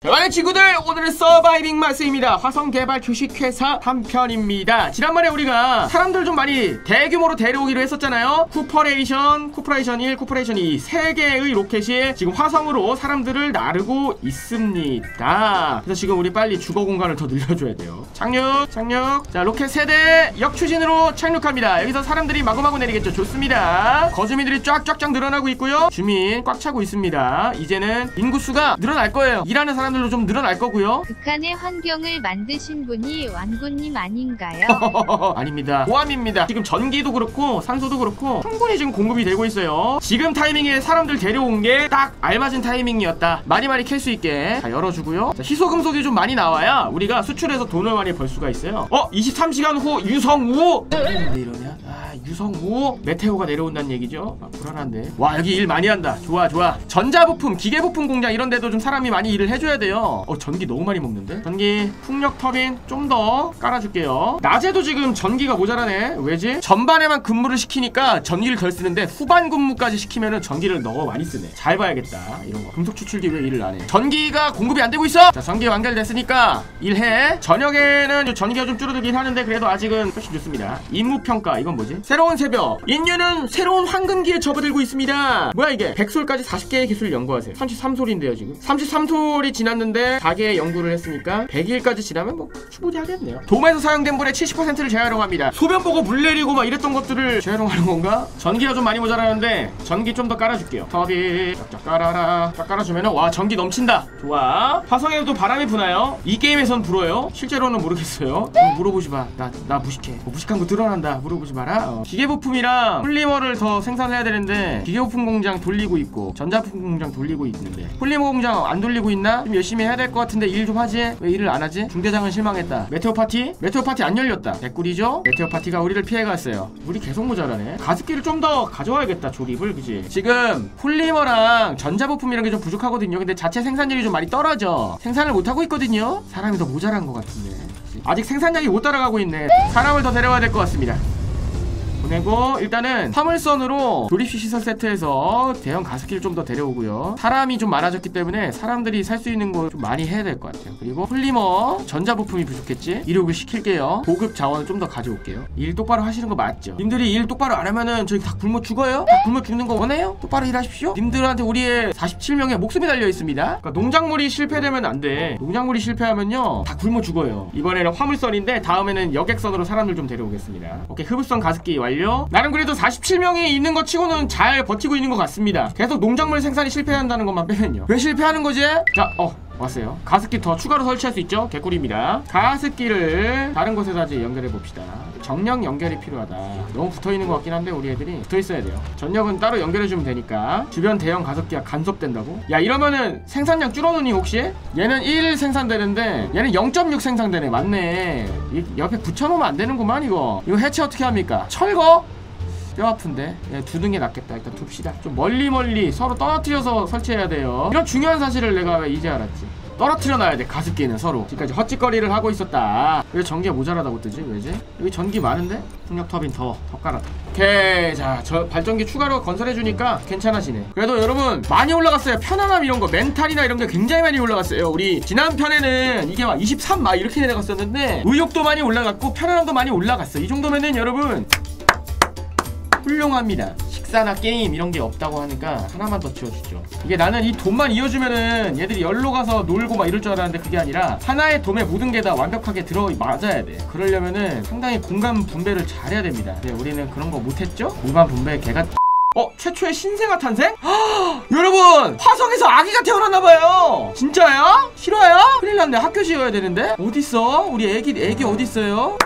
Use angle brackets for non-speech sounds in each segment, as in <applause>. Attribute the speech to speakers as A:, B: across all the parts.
A: 대만의 친구들 오늘은 Surviving Mars입니다. 화성 개발 주식회사 한편입니다. 지난번에 우리가 사람들 좀 많이 대규모로 데려오기로 했었잖아요. Corporation, Corporation 1, Corporation 2 3개의 로켓이 지금 화성으로 사람들을 나르고 있습니다. 그래서 지금 우리 빨리 주거 공간을 더 늘려줘야 돼요. 착륙 착륙. 자 로켓 세 대 역추진으로 착륙합니다. 여기서 사람들이 마구마구 내리겠죠. 좋습니다. 거주민들이 쫙쫙쫙 늘어나고 있고요. 주민 꽉 차고 있습니다. 이제는 인구수가 늘어날 거예요. 일하는 사람 들로 좀 늘어날 거고요.
B: 북한의 환경을 만드신 분이 완구님 아닌가요? <laughs>
A: 아닙니다. 고함입니다. 지금 전기도 그렇고 산소도 그렇고 충분히 지금 공급이 되고 있어요. 지금 타이밍에 사람들 데려온 게 딱 알맞은 타이밍이었다. 많이 많이 캘 수 있게 자 열어주고요. 자, 희소금속이 좀 많이 나와야 우리가 수출해서 돈을 많이 벌 수가 있어요. 어? 23시간 후 유성우! 왜 이러냐 아 유성우 메테오가 내려온다는 얘기죠? 아, 불안한데. 와 여기 일 많이 한다. 좋아 좋아. 전자부품 기계부품 공장 이런 데도 좀 사람이 많이 일을 해줘야 돼요. 어 전기 너무 많이 먹는데? 전기 풍력 터빈 좀 더 깔아줄게요. 낮에도 지금 전기가 모자라네. 왜지? 전반에만 근무를 시키니까 전기를 덜 쓰는데 후반 근무까지 시키면은 전기를 너무 많이 쓰네. 잘 봐야겠다. 이런 거. 금속 추출기 왜 일을 안해? 전기가 공급이 안 되고 있어! 자 전기 완결됐으니까 일해. 저녁에는 전기가 좀 줄어들긴 하는데 그래도 아직은 훨씬 좋습니다. 임무평가. 이건 뭐지 새로운 새벽. 인류는 새로운 황금기에 접어들고 있습니다. 뭐야 이게? 백솔까지 40개의 기술을 연구하세요. 33솔인데요 지금. 33솔이 지났는데 4개의 연구를 했으니까 100일까지 지나면 뭐 충분히 하겠네요. 도마에서 사용된 물의 70%를 재활용합니다. 소변 보고 물 내리고 막 이랬던 것들을 재활용하는 건가? 전기가 좀 많이 모자라는데 전기 좀 더 깔아줄게요. 터비. 쫙쫙 깔아라. 쫙 깔아주면은 와 전기 넘친다. 좋아. 화성에도 바람이 부나요? 이 게임에선 불어요? 실제로는 모르겠어요. 좀 물어보지 마나 나 무식해. 뭐 무식한 거 드러난다. 물어보지 마라. 어. 기계부품이랑 폴리머를 더 생산해야 되는데 기계부품 공장 돌리고 있고 전자부품 공장 돌리고 있는데 폴리머 공장 안 돌리고 있나? 좀 열심히 해야 될 것 같은데 일 좀 하지? 왜 일을 안 하지? 중대장은 실망했다 meteor 파티? meteor 파티 안 열렸다 개꿀이죠? meteor 파티가 우리를 피해갔어요 우리 계속 모자라네 가습기를 좀 더 가져와야겠다 조립을 그지? 지금 폴리머랑 전자부품 이런 게 좀 부족하거든요 근데 자체 생산량이 좀 많이 떨어져 생산을 못하고 있거든요 사람이 더 모자란 것 같은데? 아직 생산량이 못 따라가고 있네 사람을 더 데려와야 될 것 같습니다 보내고 일단은 화물선으로 조립식 시설 세트에서 대형 가스키를 좀 더 데려오고요. 사람이 좀 많아졌기 때문에 사람들이 살 수 있는 거좀 많이 해야 될 것 같아요. 그리고 폴리머 전자부품이 부족했지? 이륙을 시킬게요. 고급 자원을 좀 더 가져올게요. 일 똑바로 하시는 거 맞죠? 님들이 일 똑바로 안 하면은 저희 닭 굶어 죽어요? 닭 굶어 죽는 거 원해요? 똑바로 일하십시오. 님들한테 우리의 47명의 목숨이 달려 있습니다. 그러니까 농작물이 실패되면 안돼. 농작물이 실패하면요 닭 굶어 죽어요. 이번에는 화물선인데 다음에는 여객선으로 사람들 좀 데려오겠습니다. 오케이 흡입선 가습기 완료 나는 그래도 47명이 있는 것 치고는 잘 버티고 있는 것 같습니다. 계속 농작물 생산이 실패한다는 것만 빼면요. 왜 실패하는 거지? 자 어 왔어요. 가습기 더 추가로 설치할 수 있죠? 개꿀입니다. 가습기를 다른 곳에다 이제 연결해 봅시다. 정령 연결이 필요하다. 너무 붙어있는 것 같긴 한데 우리 애들이 붙어있어야 돼요. 전력은 따로 연결해주면 되니까 주변 대형 가습기가 간섭된다고? 야 이러면은 생산량 줄어드니 혹시? 얘는 1 생산되는데 얘는 0.6 생산되네. 맞네. 이 옆에 붙여놓으면 안 되는구만 이거. 이거 해체 어떻게 합니까? 철거? 뼈 아픈데? 예, 두는 게 낫겠다. 일단 둡시다. 좀 멀리 멀리 서로 떨어뜨려서 설치해야 돼요. 이런 중요한 사실을 내가 왜 이제 알았지. 떨어뜨려 놔야 돼 가습기는 서로. 지금까지 헛짓거리를 하고 있었다. 왜 전기가 모자라다고 뜨지? 왜지? 여기 전기 많은데? 풍력 터빈 더, 더 깔았다 오케이 자 저 발전기 추가로 건설해 주니까 괜찮아지네. 그래도 여러분 많이 올라갔어요. 편안함 이런 거 멘탈이나 이런 게 굉장히 많이 올라갔어요. 우리 지난 편에는 이게 막 23막 이렇게 내려갔었는데 의욕도 많이 올라갔고 편안함도 많이 올라갔어. 이 정도면은 여러분 훌륭합니다. 식사나 게임 이런 게 없다고 하니까 하나만 더 지어주죠. 이게 나는 이 돈만 이어주면은 얘들이 열로 가서 놀고 막 이럴 줄 알았는데 그게 아니라 하나의 돔에 모든 게 다 완벽하게 들어 맞아야 돼. 그러려면은 상당히 공간 분배를 잘해야 됩니다. 근데 우리는 그런 거 못했죠? 공간 분배 개가 어? 최초의 신생아 탄생? <gasps> 여러분! 화성에서 아기가 태어났나봐요! 진짜야? 실화야? 큰일 났네 학교 지어야 되는데? 어딨어? 우리 애기 애기 어딨어요?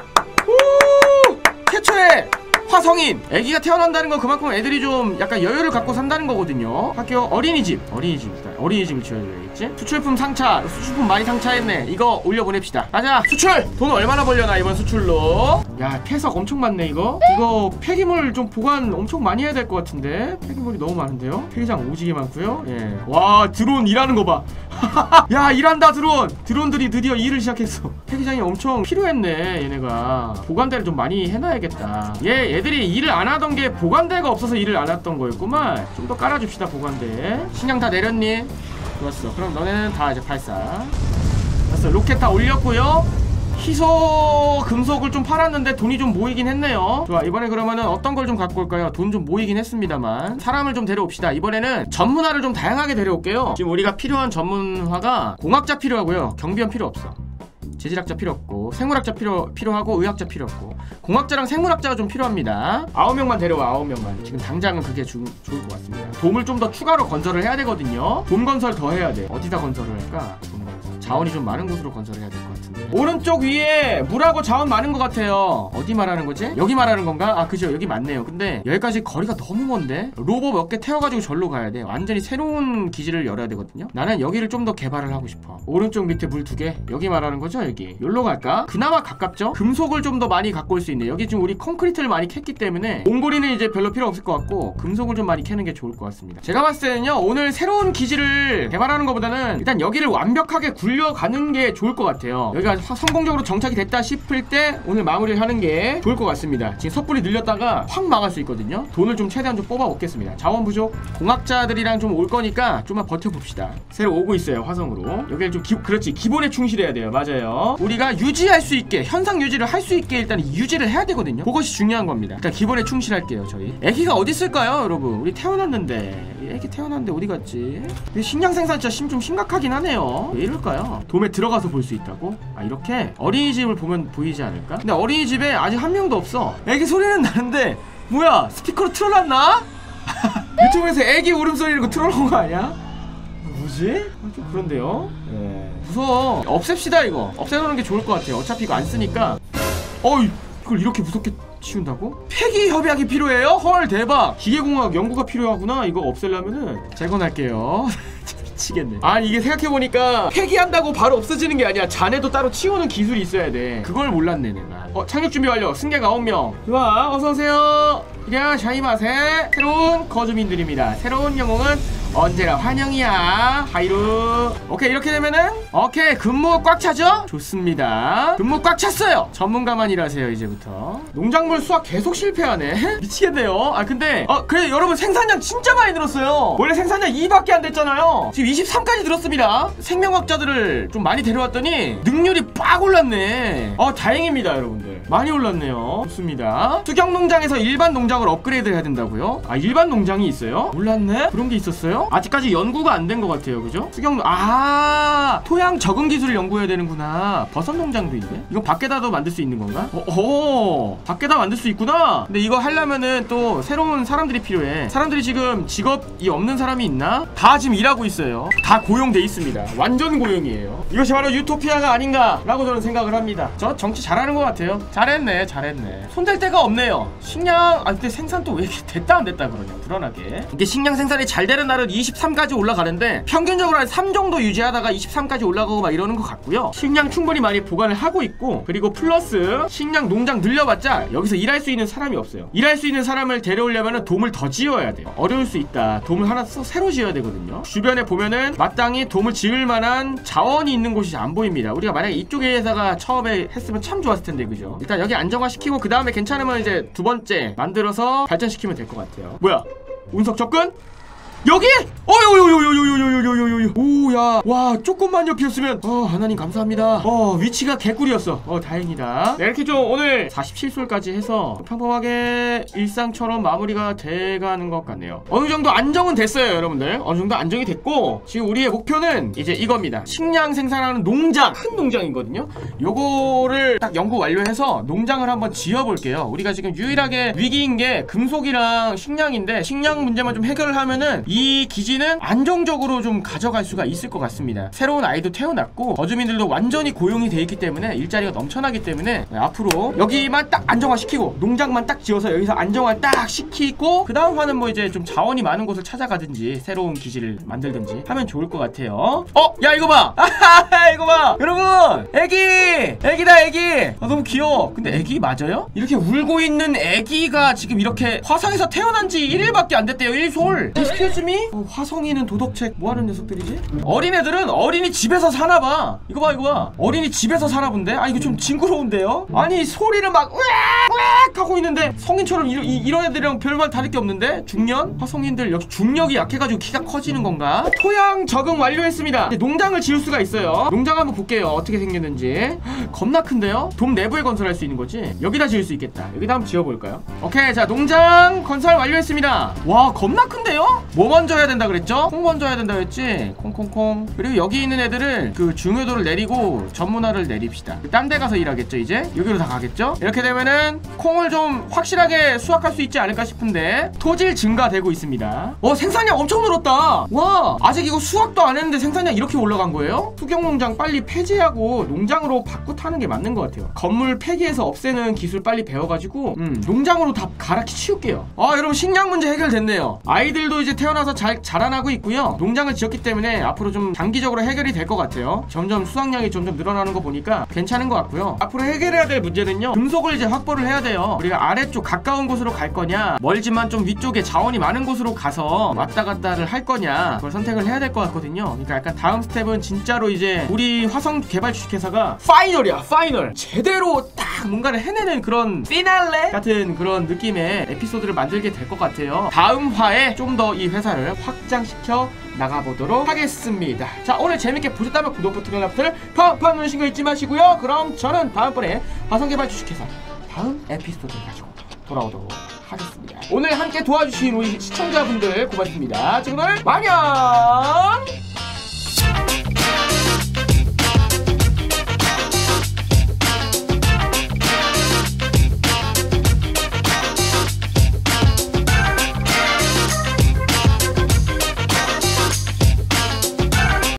A: 오! 최초의 화성인. 애기가 태어난다는 건 그만큼 애들이 좀 약간 여유를 갖고 산다는 거거든요. 학교 어린이집. 어린이집 어린이집을 지어야 되겠지? 수출품 상차. 수출품 많이 상차했네. 이거 올려보냅시다. 가자. 수출! 돈 얼마나 벌려나 이번 수출로? 야 폐석 엄청 많네 이거. 이거 폐기물 좀 보관 엄청 많이 해야 될 것 같은데? 폐기물이 너무 많은데요? 폐기장 오지게 많고요. 예와 드론 일하는 거봐. <laughs> 야 일한다 드론! 드론들이 드디어 일을 시작했어. 폐기장이 엄청 필요했네 얘네가. 보관대를 좀 많이 해놔야겠다. 얘 얘 들이 일을 안 하던 게 보관대가 없어서 일을 안 했던 거였구만. 좀 더 깔아줍시다 보관대. 식량 다 내렸니? 좋았어. 그럼 너네는 다 이제 발사. 됐어. 로켓 다 올렸고요. 희소 금속을 좀 팔았는데 돈이 좀 모이긴 했네요. 좋아. 이번에 그러면은 어떤 걸 좀 갖고 올까요? 돈 좀 모이긴 했습니다만. 사람을 좀 데려옵시다. 이번에는 전문화를 좀 다양하게 데려올게요. 지금 우리가 필요한 전문화가 공학자 필요하고요. 경비원 필요 없어 재질학자 필요 없고 생물학자 필요 필요하고 의학자 필요 없고 공학자랑 생물학자가 좀 필요합니다. 아홉 명만 데려와 아홉 명만. 지금 당장은 그게 주, 좋을 것 같습니다. 돔을 좀 더 추가로 건설을 해야 되거든요. 돔 건설 더 해야 돼. 어디다 건설을 할까? 자원이 좀 많은 곳으로 건설을 해야 될 것 같은데. 오른쪽 위에 물하고 자원 많은 것 같아요. 어디 말하는 거지? 여기 말하는 건가? 아 그죠 여기 맞네요. 근데 여기까지 거리가 너무 먼데 로버 몇개 태워가지고 절로 가야 돼. 완전히 새로운 기지를 열어야 되거든요. 나는 여기를 좀 더 개발을 하고 싶어. 오른쪽 밑에 물 두 개. 여기 말하는 거죠 여기. 여기로 갈까? 그나마 가깝죠? 금속을 좀 더 많이 갖고 올 수 있네. 여기 지금 우리 콘크리트를 많이 캤기 때문에 몽골이는 이제 별로 필요 없을 것 같고 금속을 좀 많이 캐는 게 좋을 것 같습니다. 제가 봤을 때는요 오늘 새로운 기지를 개발하는 것보다는 일단 여기를 완벽하게 굴려가는 게 좋을 것 같아요. 여기가 화- 성공적으로 정착이 됐다 싶을 때 오늘 마무리를 하는 게 좋을 것 같습니다. 지금 섣불리 늘렸다가 확 망할 수 있거든요. 돈을 좀 최대한 좀 뽑아 먹겠습니다. 자원 부족 공학자들이랑 좀 올 거니까 좀만 버텨봅시다. 새로 오고 있어요 화성으로. 여기를 좀 기, 그렇지 기본에 충실해야 돼요. 맞아요. 우리가 유지할 수 있게 현상 유지를 할 수 있게 일단 유지를 해야 되거든요. 그것이 중요한 겁니다. 일단 기본에 충실할게요 저희. 애기가 어디 있을까요, 여러분? 우리 태어났는데 이 애기 태어났는데 어디 갔지? 근데 식량 생산 진짜 심, 좀 심각하긴 하네요. 왜 이럴까요? 돔에 들어가서 볼 수 있다고? 아 이렇게 어린이집을 보면 보이지 않을까? 근데 어린이집에 아직 한 명도 없어. 애기 소리는 나는데 뭐야 스피커로 틀어놨나? <laughs> 유튜브에서 애기 울음소리 이런 거 틀어놓은 거 아니야? 뭐지? 아, 좀 그런데요? 네. 무서워. 없앱시다, 이거. 없애놓는 게 좋을 것 같아요. 어차피 이거 안 쓰니까. 어이, 이걸 이렇게 무섭게 치운다고? 폐기 협약이 필요해요? 헐, 대박. 기계공학 연구가 필요하구나. 이거 없애려면은 재건할게요. <laughs> 미치겠네. 아니 이게 생각해보니까 폐기한다고 바로 없어지는 게 아니야 잔해도 따로 치우는 기술이 있어야 돼 그걸 몰랐네 내가 어 착륙 준비 완료 승객 9명 좋아 어서오세요 이랴 샤이마세 새로운 거주민들입니다 새로운 영웅은 언제나 환영이야. 하이루. 오케이 이렇게 되면은 오케이 근무 꽉 차죠? 좋습니다. 근무 꽉 찼어요. 전문가만 일하세요 이제부터. 농작물 수확 계속 실패하네. <laughs> 미치겠네요. 아 근데 어 그래 여러분 생산량 진짜 많이 늘었어요. 원래 생산량 2밖에 안 됐잖아요. 지금 23까지 늘었습니다. 생명학자들을 좀 많이 데려왔더니 능률이 빡 올랐네. 어 다행입니다 여러분들 많이 올랐네요. 좋습니다. 수경 농장에서 일반 농장을 업그레이드 해야 된다고요? 아 일반 농장이 있어요? 몰랐네? 그런 게 있었어요? 아직까지 연구가 안 된 것 같아요. 그죠? 수경 농- 아 토양 적응 기술을 연구해야 되는구나. 버섯 농장도 있네? 이거 밖에다도 만들 수 있는 건가? 어, 어 밖에다 만들 수 있구나. 근데 이거 하려면은 또 새로운 사람들이 필요해. 사람들이 지금 직업이 없는 사람이 있나? 다 지금 일하고 있어요. 다 고용돼 있습니다. 완전 고용이에요. 이것이 바로 유토피아가 아닌가 라고 저는 생각을 합니다. 저 정치 잘하는 것 같아요 잘했네 잘했네. 손댈 데가 없네요. 식량 아 근데 생산 또 왜 이렇게 됐다 안 됐다 그러냐 불안하게. 이게 식량 생산이 잘 되는 날은 23까지 올라가는데 평균적으로 한 3 정도 유지하다가 23까지 올라가고 막 이러는 것 같고요. 식량 충분히 많이 보관을 하고 있고 그리고 플러스 식량 농장 늘려봤자 여기서 일할 수 있는 사람이 없어요. 일할 수 있는 사람을 데려오려면 돔을 더 지어야 돼요. 어려울 수 있다. 돔을 하나 써 새로 지어야 되거든요. 주변에 보면은 마땅히 돔을 지을 만한 자원이 있는 곳이 안 보입니다. 우리가 만약에 이쪽에다가 처음에 했으면 참 좋았을 텐데 그죠 일단 여기 안정화시키고 그 다음에 괜찮으면 이제 두 번째 만들어서 발전시키면 될 것 같아요 뭐야 운석 접근? 여기? 어요요요요요요요요요요 오야 와 조금만 옆이었으면 어 하나님 감사합니다 어 위치가 개꿀이었어 어 다행이다 네, 이렇게 좀 오늘 47솔까지 해서 평범하게 일상처럼 마무리가 돼가는 것 같네요 어느 정도 안정은 됐어요 여러분들 어느 정도 안정이 됐고 지금 우리의 목표는 이제 이겁니다 식량 생산하는 농장 큰 농장이거든요 요거를 딱 연구 완료해서 농장을 한번 지어볼게요 우리가 지금 유일하게 위기인 게 금속이랑 식량인데 식량 문제만 좀 해결을 하면은 이 기지는 안정적으로 좀 가져갈 수가 있을 것 같습니다 새로운 아이도 태어났고 거주민들도 완전히 고용이 돼 있기 때문에 일자리가 넘쳐나기 때문에 네, 앞으로 여기만 딱 안정화시키고 농장만 딱 지어서 여기서 안정화 딱 시키고 그 다음 화는 뭐 이제 좀 자원이 많은 곳을 찾아가든지 새로운 기지를 만들든지 하면 좋을 것 같아요 어? 야 이거 봐! <laughs> 아하하 이거 봐! 여러분! 애기! 애기다 애기! 아, 너무 귀여워 근데 애기 맞아요? 이렇게 울고 있는 애기가 지금 이렇게 화성에서 태어난 지 1일밖에 안 됐대요 1솔 디스큐즈 사슴이? 어, 화성이는 도덕책 뭐하는 녀석들이지? 어린애들은 어린이 집에서 사나봐 이거 봐 이거 봐 어린이 집에서 사나 본데? 아 이거 좀 징그러운데요? 아니 소리를 막 으악 으악 하고 있는데 성인처럼 이런, 이, 이런 애들이랑 별말 다를 게 없는데? 중년? 화성인들 역시 중력이 약해가지고 키가 커지는 건가? 토양 적응 완료했습니다 농장을 지을 수가 있어요 농장 한번 볼게요 어떻게 생겼는지 겁나 큰데요? 돔 내부에 건설할 수 있는 거지? 여기다 지을 수 있겠다 여기다 한번 지어볼까요? 오케이 자 농장 건설 완료했습니다 와 겁나 큰데요? 뭐 먼저 해야 된다 그랬죠? 콩 먼저 해야 된다 그랬지? 콩콩콩 그리고 여기 있는 애들을 그 중요도를 내리고 전문화를 내립시다 딴 데 가서 일하겠죠 이제? 여기로 다 가겠죠? 이렇게 되면은 콩을 좀 확실하게 수확할 수 있지 않을까 싶은데 토질 증가되고 있습니다 어 생산량 엄청 늘었다 와 아직 이거 수확도 안 했는데 생산량 이렇게 올라간 거예요? 투경농장 빨리 폐지하고 농장으로 바꾸타는 게 맞는 것 같아요 건물 폐기해서 없애는 기술 빨리 배워가지고 음, 농장으로 다 갈아 치울게요 아 여러분 식량 문제 해결됐네요 아이들도 이제 태어나 서 잘 자라나고 있고요. 농장을 지었기 때문에 앞으로 좀 장기적으로 해결이 될 것 같아요. 점점 수확량이 점점 늘어나는 거 보니까 괜찮은 것 같고요. 앞으로 해결해야 될 문제는요. 금속을 이제 확보를 해야 돼요. 우리가 아래쪽 가까운 곳으로 갈 거냐 멀지만 좀 위쪽에 자원이 많은 곳으로 가서 왔다 갔다를 할 거냐 그걸 선택을 해야 될 것 같거든요. 그러니까 약간 다음 스텝은 진짜로 이제 우리 화성 개발 주식회사가 final이야 final. 제대로 딱 뭔가를 해내는 그런 피날레 같은 그런 느낌의 에피소드를 만들게 될 것 같아요. 다음 화에 좀 더 이 회사를 확장시켜 나가보도록 하겠습니다. 자 오늘 재밌게 보셨다면 구독 버튼 알람 버튼을 팡팡 누르신 거 잊지 마시고요. 그럼 저는 다음번에 화성개발 주식회사 다음 에피소드 가지고 돌아오도록 하겠습니다. 오늘 함께 도와주신 우리 시청자분들 고맙습니다. 지금 오늘 만영